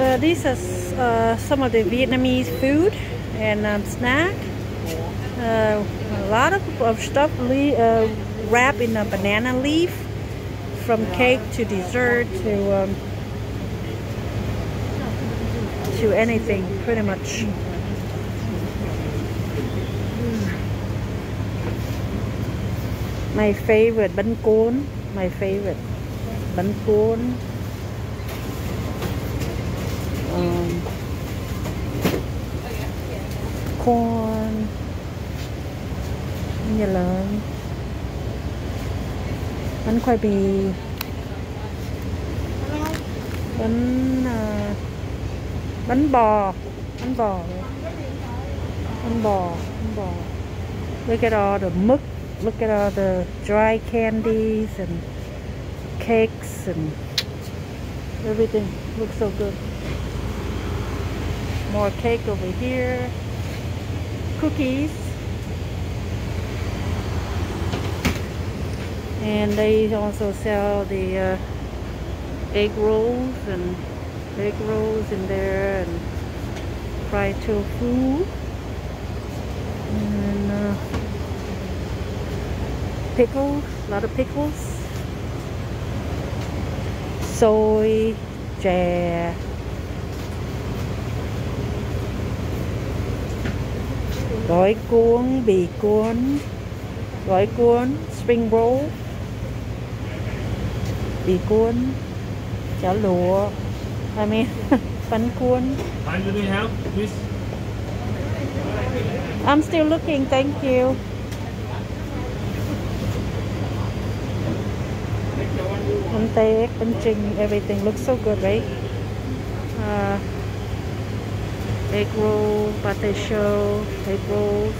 So these are uh, some of the Vietnamese food and um, snack. Uh, a lot of, of stuff uh, wrapped in a banana leaf from cake to dessert to um, to anything pretty much. My favorite bánh cuốn. My favorite bánh cuốn. Corn. như là Bánh khoai bì. Bánh à, bánh bò. Bánh bò. Bánh bò. Bánh bò. Look at all the mứt look at all the dry candies and cakes and everything looks so good more cake over here cookies and they also sell the uh, egg rolls and egg rolls in there and fried tofu and uh, pickles, a lot of pickles. Soy, chè. Gói cuốn, bì cuốn, gói cuốn, spring roll, bì cuốn, chả lụa, I mean, bánh cuốn. I'm still looking, thank you. Pantek, panching, everything looks so good, right? Uh, egg roll, pate show, egg rolls.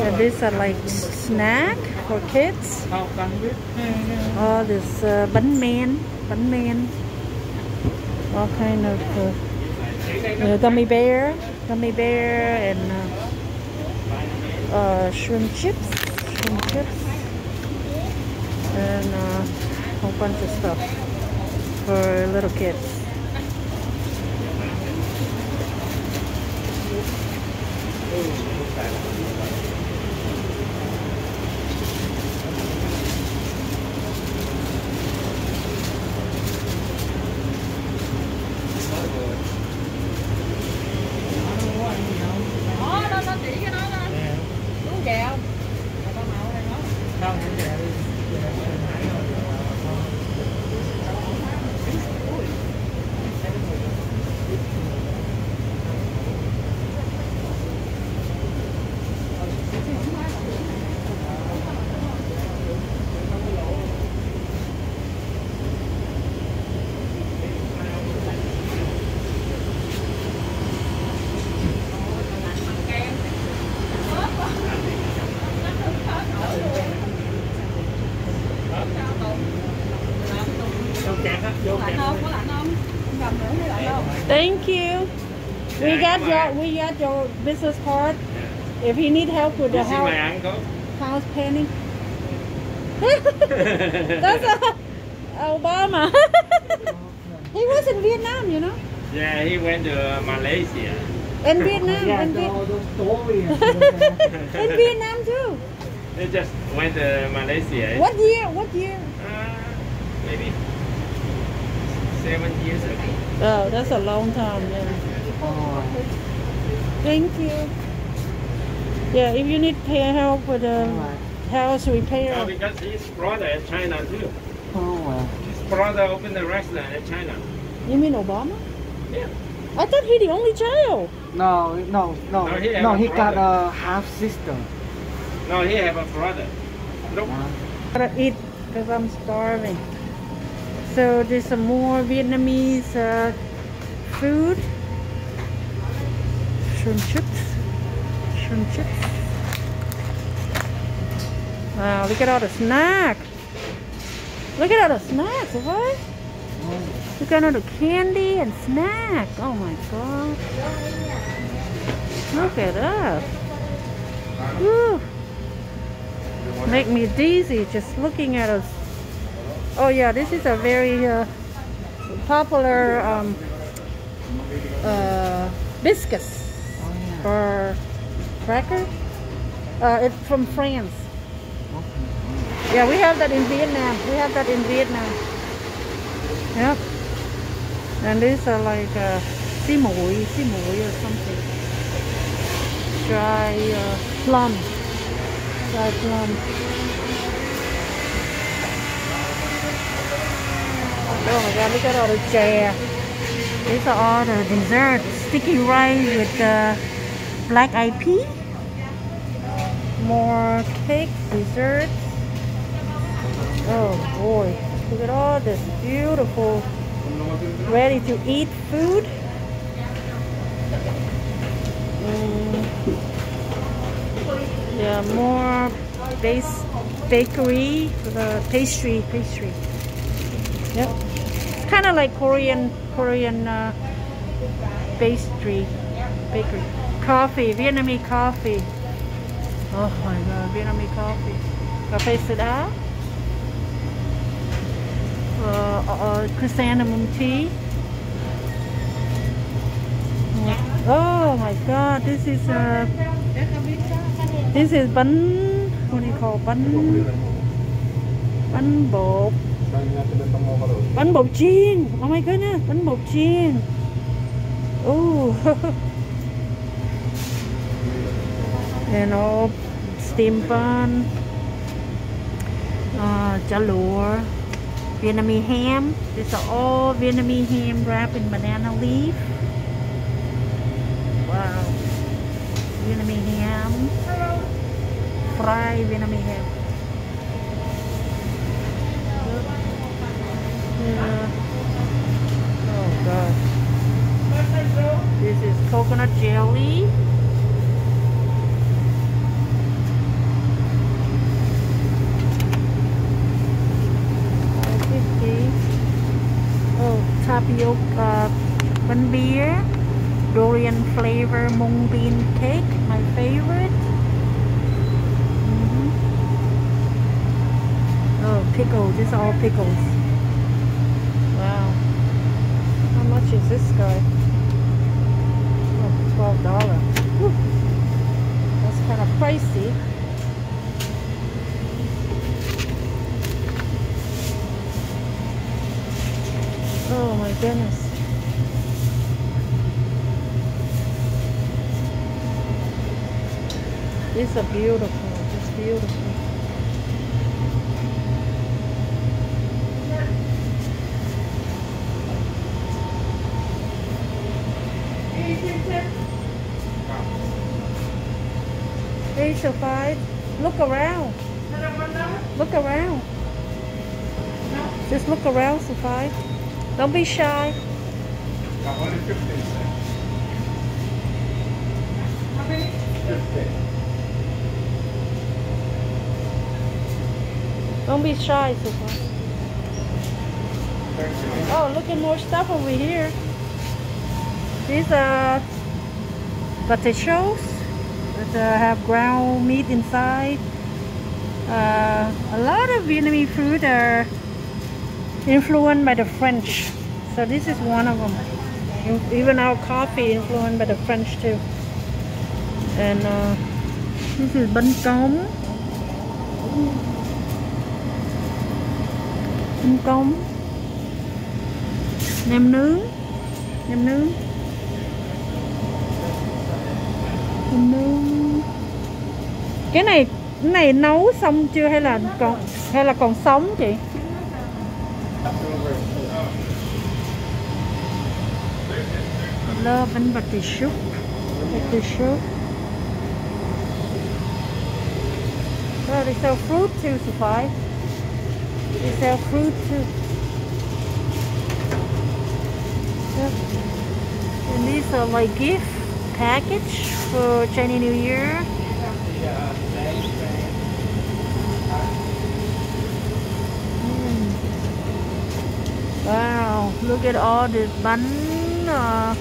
And these are like snack for kids. All this uh, bánh men, bánh men. All kind of uh, uh, gummy bear, gummy bear, and uh, uh, shrimp chips, shrimp chips, and uh, whole bunch of stuff for little kids. Thank you. We got your we got your business card. If you need help with the house, house painting. That's a, Obama. he was in Vietnam, you know. Yeah, he went to Malaysia. In Vietnam, in, in Vietnam too. He just went to Malaysia. What year? What year? Uh, maybe seven years ago. Oh, that's a long time. Yeah. Oh. Thank you. Yeah, if you need help with the oh, house repair. Oh, because his brother in China too. Oh, wow. His brother opened a restaurant in China. You mean Obama? Yeah. I thought he the only child. No, no, no. No, he have no, a he got a half sister. No, he have a brother. Look. Gotta eat because I'm starving. So there's some more Vietnamese uh, food. Shrimp chips. Shrimp chips. Wow, look at all the snacks. Look at all the snacks, what? Look at all the candy and snack. Oh my god. Look at that. Woo. make me dizzy just looking at us. Oh yeah, this is a very uh, popular um, uh, biscuits Oh, yeah. or cracker. Uh, it's from France. Yeah, we have that in Vietnam. We have that in Vietnam. Yep. And these are like uh, xí muội or something. Dry uh, plum. Dry plum. Oh my god, look at all the chè. These are all the desserts. Sticky rice with uh, black eyed pea. More cake, desserts. Oh boy, look at all this beautiful, ready to eat food. Mm. Yeah, more base bakery, the pastry, pastry. Yep, kind of like Korean, Korean uh, pastry, bakery. Coffee, Vietnamese coffee. Oh my god, Vietnamese coffee. Cafe Soda. Uh, uh, chrysanthemum tea. Oh my god, this is uh, this is bánh, what do you call bánh, bánh bột, bánh bột chiên. Oh my goodness, bánh bột chiên. Oh. and all steam bun, uh, à, chả Vietnamese ham. These are all Vietnamese ham wrapped in banana leaf. Wow. Vietnamese ham. Fried Vietnamese ham. Oh. This is coconut jelly. Oh, tapioca bun beer, durian flavor mung bean cake, my favorite. Mhm. Oh, pickles. These are all pickles. Wow. How much is this guy? Oh, twelve dollar. That's kind of pricey. Oh my goodness. These are beautiful. It's beautiful. Hey, Sophie, look around. Look around. Just look around, Sophie. Don't be shy. Don't be shy, Sophie. Oh, look at more stuff over here. These are potatoes that uh, have ground meat inside. Uh, a lot of Vietnamese food are influenced by the French. So this is one of them. Even our coffee influenced by the French too. And uh, this is bánh cống. Bánh cống. Nem nướng. Nem nướng. Nem nướng. Cái này cái này nấu xong chưa hay là còn hay là còn sống chị? Love bánh bạch soup. Bạch soup. Oh, they sell fruit too, Sophie. They sell fruit too. And these are like gift package for Chinese New Year. Mm. Wow, look at all this bun uh,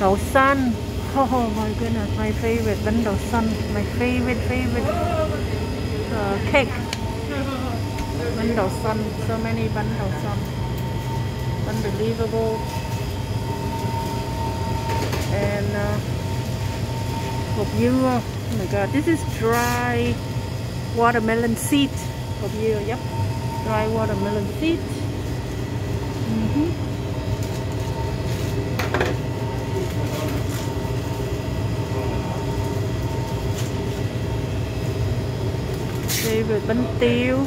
đậu xanh. Oh my goodness, my favorite bánh đậu xanh. My favorite, favorite. Uh, cake. Bánh đậu xanh, so many bánh đậu xanh. Unbelievable. And uh, hope you, uh, oh my god, this is dry watermelon seed. Hope you, yep, dry watermelon seed. Mm -hmm. favorite bánh tiêu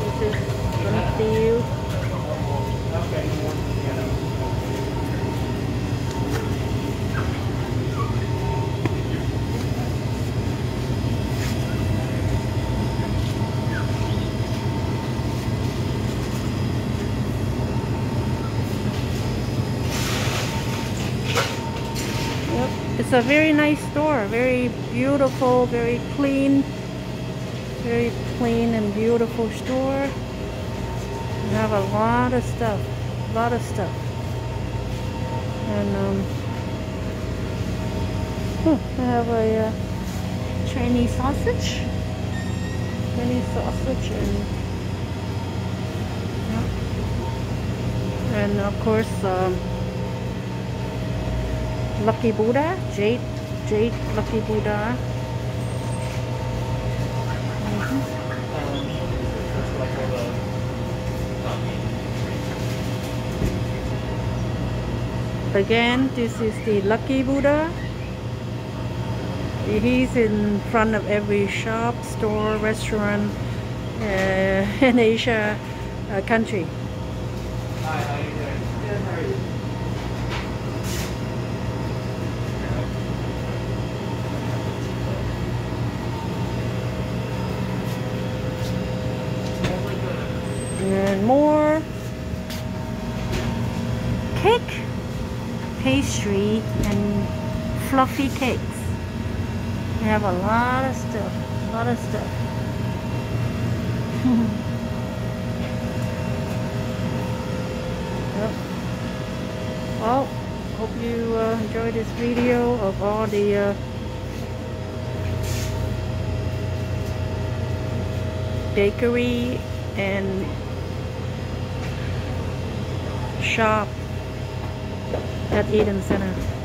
This is bánh tiêu It's a very nice store, very beautiful, very clean, very clean and beautiful store. We have a lot of stuff, a lot of stuff. And um, I have a uh, Chinese sausage, Chinese sausage, and and of course. Um, Lucky Buddha, Jade, Jade Lucky Buddha. Mm -hmm. Again, this is the Lucky Buddha. He's in front of every shop, store, restaurant uh, in Asia uh, country. And more. Cake pastry and fluffy cakes. We have a lot of stuff a lot of stuff. Well hope you uh, enjoyed this video of all the uh, bakery and shop at Eden Center.